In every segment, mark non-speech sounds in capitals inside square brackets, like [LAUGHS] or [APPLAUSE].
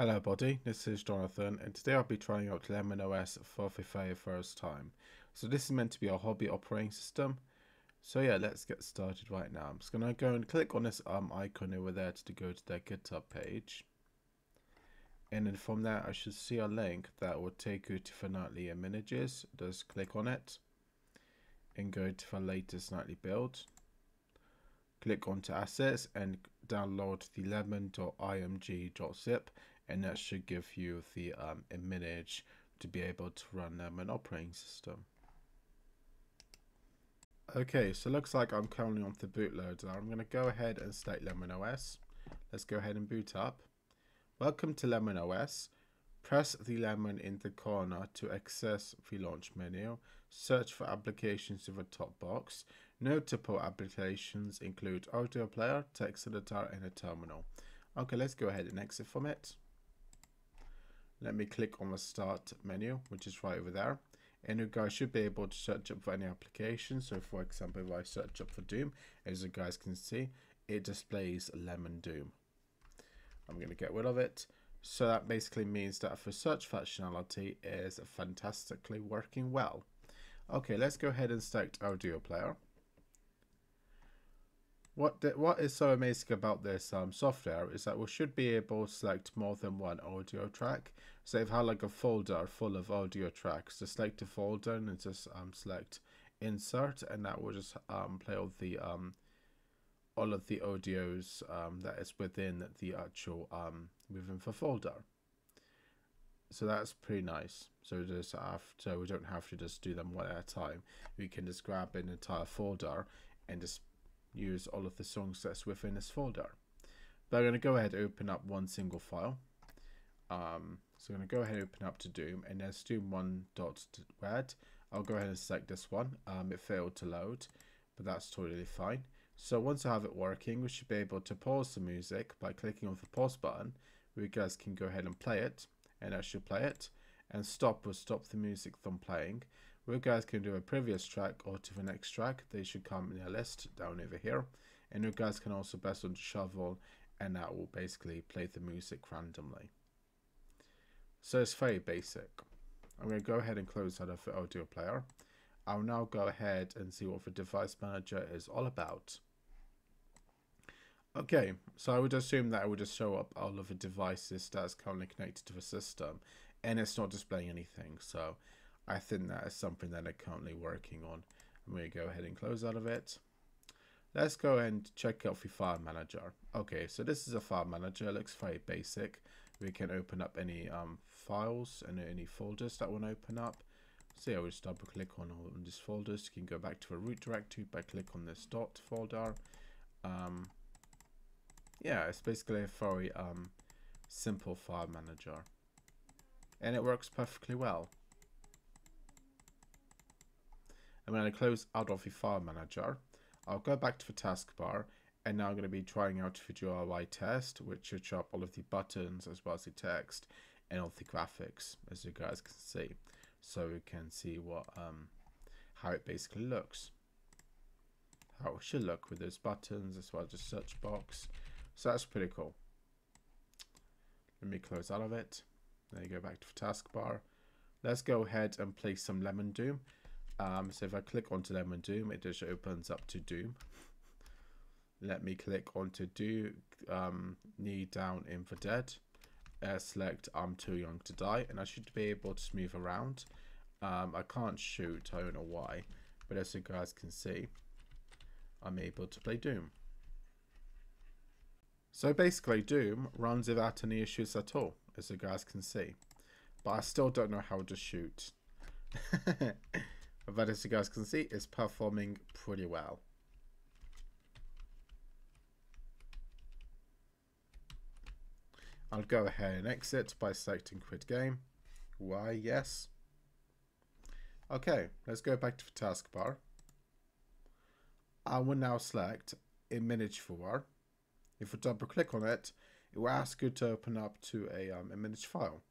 Hello buddy, this is Jonathan and today I'll be trying out Lemon OS for the very first time. So this is meant to be a hobby operating system. So yeah, let's get started right now. I'm just going to go and click on this um, icon over there to go to their GitHub page. And then from there I should see a link that will take you to the nightly images. Just click on it and go to the latest nightly build. Click onto assets and download the lemon.img.zip and that should give you the um, image to be able to run an operating system. Okay, so looks like I'm currently on the bootloader. I'm going to go ahead and select Lemon OS. Let's go ahead and boot up. Welcome to Lemon OS. Press the lemon in the corner to access the launch menu. Search for applications in the top box. Notable applications include audio player, text editor, and a terminal. Okay, let's go ahead and exit from it. Let me click on the start menu, which is right over there. And you guys should be able to search up for any application. So for example, if I search up for Doom, as you guys can see, it displays Lemon Doom. I'm going to get rid of it. So that basically means that the search functionality is fantastically working well. Okay, let's go ahead and select audio player. What the, what is so amazing about this um, software is that we should be able to select more than one audio track. So if I have like a folder full of audio tracks, just select a folder and just um, select insert, and that will just um, play all the um, all of the audios um, that is within the actual um, within the folder. So that's pretty nice. So just after we don't have to just do them one at a time. We can just grab an entire folder and just use all of the songs that's within this folder. But I'm going to go ahead and open up one single file. Um, so I'm going to go ahead and open up to Doom and there's doom1.wad. I'll go ahead and select this one. Um, it failed to load, but that's totally fine. So once I have it working, we should be able to pause the music by clicking on the pause button. We guys can go ahead and play it, and I should play it. And stop will stop the music from playing. We guys can do a previous track or to the next track. They should come in a list down over here. And you guys can also press on shuffle and that will basically play the music randomly. So it's very basic. I'm going to go ahead and close out of the audio player. I'll now go ahead and see what the device manager is all about. Okay, so I would assume that it would just show up all of the devices that's currently connected to the system and it's not displaying anything. So I think that is something that I'm currently working on. I'm going to go ahead and close out of it. Let's go and check out the file manager. Okay, so this is a file manager. It looks very basic. We can open up any um, files and any folders that want to open up. So yeah, we'll just double click on all of these folders. You can go back to a root directory by click on this dot folder. Um, yeah, it's basically a very um, simple file manager. And it works perfectly well. I'm going to close out of the file manager. I'll go back to the taskbar and now I'm going to be trying out the GUI test which should show up all of the buttons as well as the text and all the graphics as you guys can see. So we can see what um, how it basically looks. How it should look with those buttons as well as the search box. So that's pretty cool. Let me close out of it. Then you go back to the taskbar. Let's go ahead and play some Lemon Doom. Um, so if I click onto Lemon Doom, it just opens up to Doom. Let me click onto Do um, Knee Down in for Dead. Uh, select I'm Too Young to Die, and I should be able to move around. Um, I can't shoot, I don't know why, but as you guys can see, I'm able to play Doom. So basically, Doom runs without any issues at all, as you guys can see. But I still don't know how to shoot. [LAUGHS] but as you guys can see, it's performing pretty well. I'll go ahead and exit by selecting quit game. Why, yes. Okay, let's go back to the taskbar. I will now select image for. If we double click on it, it will ask you to open up to a um, image file.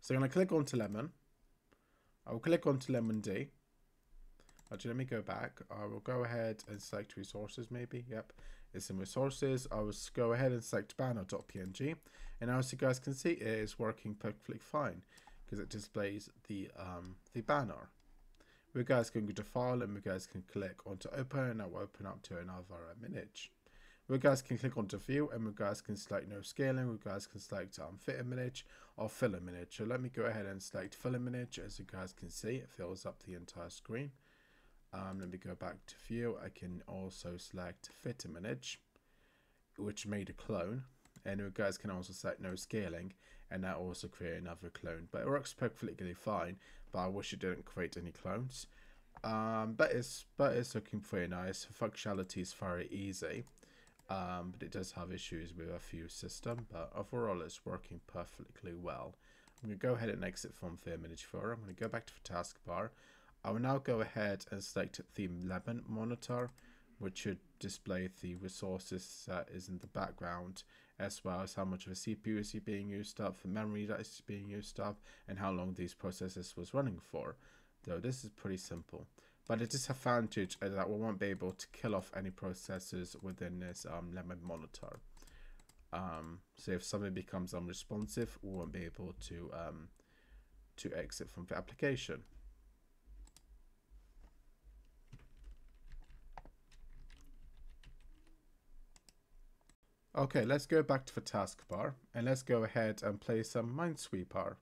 So I'm going to click onto Lemon. I will click onto Lemon D. Actually, let me go back. I will go ahead and select resources maybe. Yep. it's in resources. I will go ahead and select banner.png and as you guys can see it is working perfectly fine because it displays the um, the banner. We guys can go to file and we guys can click onto open and that will open up to another image. We guys can click onto view and we guys can select no scaling. We guys can select um, fit image or fill image. So let me go ahead and select fill a image. As you guys can see, it fills up the entire screen. Um, let me go back to view. I can also select fit a image, which made a clone. And you guys can also select no scaling and that also create another clone. But it works perfectly fine, but I wish it didn't create any clones. Um, but it's but it's looking pretty nice. Functionality is very easy, um, but it does have issues with a few system. But overall, it's working perfectly well. I'm going to go ahead and exit from Film Image 4. I'm going to go back to the taskbar. I will now go ahead and select the lemon monitor, which should display the resources that is in the background as well as how much of a CPU is being used up, the memory that is being used up, and how long these processes was running for. Though this is pretty simple. But it is a advantage that we won't be able to kill off any processes within this um, lemon monitor. Um, so if something becomes unresponsive, we won't be able to um, to exit from the application. Okay, let's go back to the taskbar and let's go ahead and play some Minesweeper,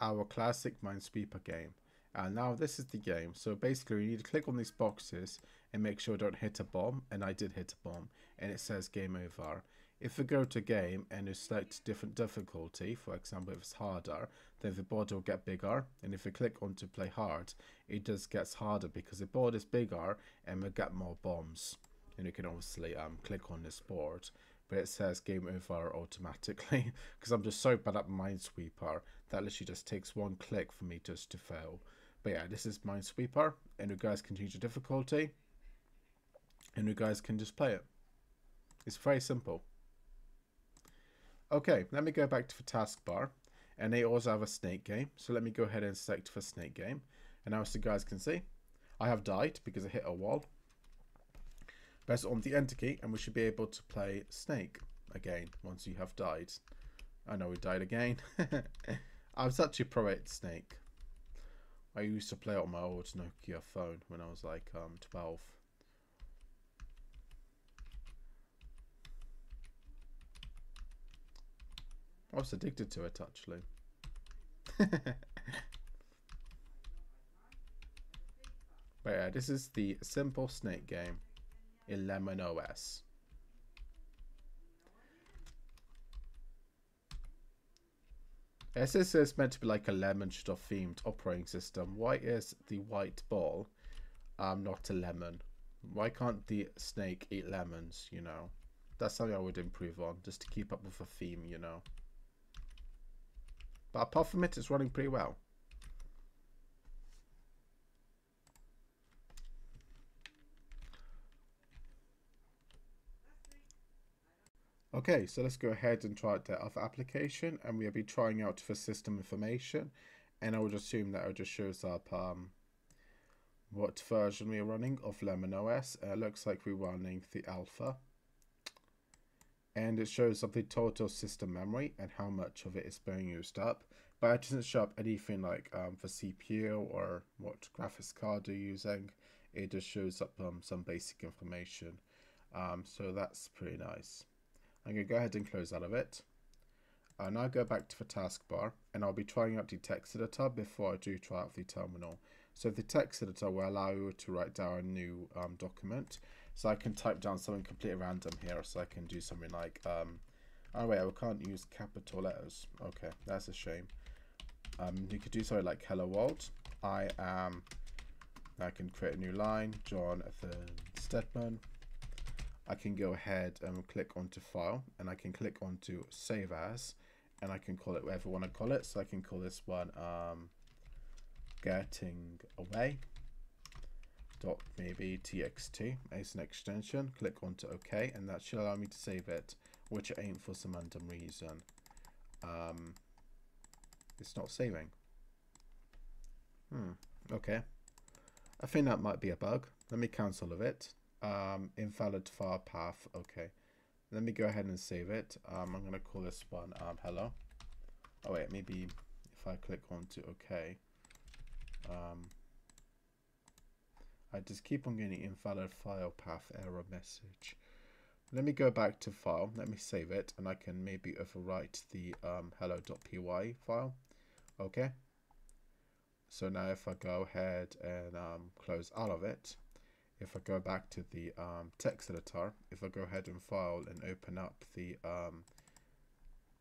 our classic Minesweeper game. And now this is the game. So basically you need to click on these boxes and make sure don't hit a bomb. And I did hit a bomb and it says game over. If we go to game and you select different difficulty, for example if it's harder, then the board will get bigger. And if you click on to play hard, it just gets harder because the board is bigger and we get more bombs. And you can obviously um, click on this board but it says game over automatically [LAUGHS] because I'm just so bad at Minesweeper that literally just takes one click for me just to fail. But yeah, this is Minesweeper, and you guys can change the difficulty, and you guys can just play it. It's very simple. Okay, let me go back to the taskbar, and they also have a snake game, so let me go ahead and select for snake game. And now as you guys can see, I have died because I hit a wall, Press on the enter key and we should be able to play Snake again once you have died. I know we died again. [LAUGHS] I was a pro at Snake. I used to play on my old Nokia phone when I was like um 12. I was addicted to it actually. [LAUGHS] but yeah, this is the simple snake game in Lemon OS. SS is meant to be like a lemon stuff themed operating system. Why is the white ball um, not a lemon? Why can't the snake eat lemons, you know? That's something I would improve on, just to keep up with the theme, you know? But apart from it, it's running pretty well. Okay, so let's go ahead and try out the other application and we'll be trying out for system information and I would assume that it just shows up um, what version we're running of Lemon OS. Uh, it looks like we're running the alpha and it shows up the total system memory and how much of it is being used up but it doesn't show up anything like um, the CPU or what graphics card you're using. It just shows up um, some basic information. Um, so that's pretty nice I'm going to go ahead and close out of it. I'll now go back to the taskbar and I'll be trying out the text editor before I do try out the terminal. So the text editor will allow you to write down a new um, document. So I can type down something completely random here. So I can do something like, um, oh wait, I can't use capital letters. Okay, that's a shame. Um, you could do something like hello world. I am, I can create a new line, Jonathan Stedman. I can go ahead and click onto file and I can click onto save as and I can call it whatever I want to call it. So I can call this one um, getting away dot maybe txt as an extension. Click onto ok and that should allow me to save it which it ain't for some random reason. Um, it's not saving. Hmm okay I think that might be a bug. Let me cancel of it Um, invalid file path. Okay. Let me go ahead and save it. Um, I'm going to call this one um, hello. Oh wait, maybe if I click on to OK. Um, I just keep on getting invalid file path error message. Let me go back to file. Let me save it and I can maybe overwrite the um, hello.py file. Okay. So now if I go ahead and um, close out of it, if I go back to the um, text editor, if I go ahead and file and open up the um,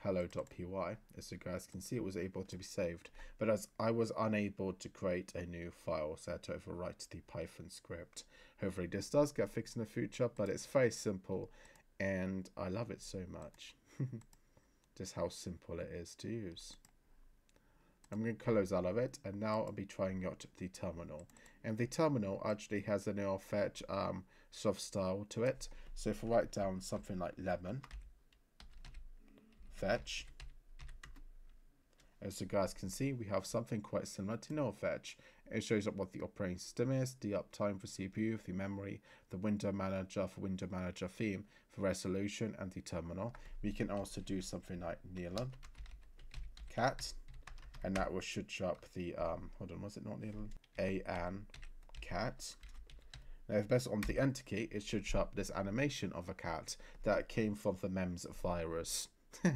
hello.py, as you guys can see, it was able to be saved. But as I was unable to create a new file, so I had to overwrite the Python script. Hopefully this does get fixed in the future, but it's very simple and I love it so much. [LAUGHS] Just how simple it is to use. I'm going to close out of it and now I'll be trying out the terminal. And the terminal actually has a neofetch um, soft style to it. So if I write down something like lemon, fetch, as you guys can see, we have something quite similar to neofetch. It shows up what the operating system is, the uptime for CPU, the memory, the window manager for window manager theme for resolution, and the terminal. We can also do something like Nealon, cat, and that will should up the um hold on was it not Nealon a an cat? Now if press on the enter key it should show up this animation of a cat that came from the MEMZ virus. [LAUGHS]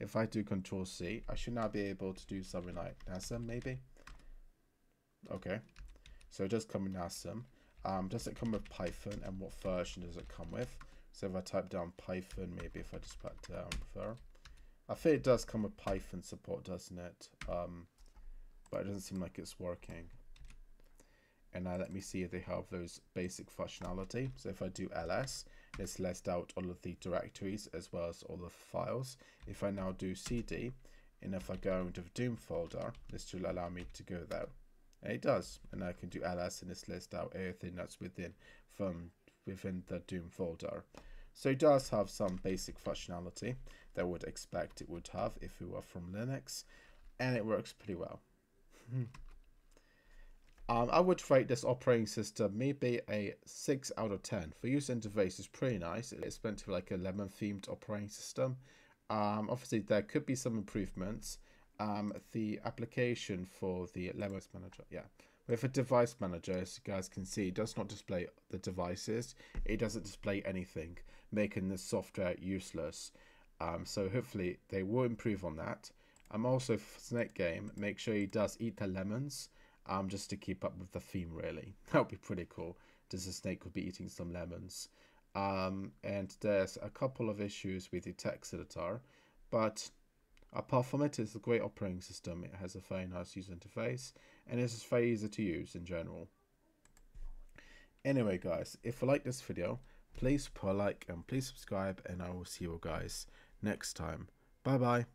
If I do control C I should now be able to do something like NASM maybe? Okay. So it does come in NASM um, does it come with Python? And what version does it come with? So if I type down Python maybe if I just put down for I think it does come with Python support, doesn't it? Um, but it doesn't seem like it's working. And now let me see if they have those basic functionality. So if I do ls, it's list out all of the directories as well as all the files. If I now do cd, and if I go into the Doom folder, this will allow me to go there. And it does. And I can do ls and it's list out everything that's within from within the Doom folder. So it does have some basic functionality that would expect it would have if it were from Linux, and it works pretty well. [LAUGHS] um, I would rate this operating system maybe a 6 out of 10. For user interface is pretty nice. It's meant to be like a lemon themed operating system. Um, obviously, there could be some improvements. Um, the application for the Lemons Manager, yeah. With a device manager, as you guys can see, it does not display the devices. It doesn't display anything, making the software useless. Um, so hopefully they will improve on that. I'm um, also Snake Game, make sure he does eat the lemons, um, just to keep up with the theme really. [LAUGHS] That would be pretty cool. Does the snake would be eating some lemons. Um, and there's a couple of issues with the text editor, but apart from it, it's a great operating system. It has a very nice user interface, and it's very easy to use in general. Anyway, guys, if you like this video, please put a like and please subscribe, and I will see you guys next time. Bye bye.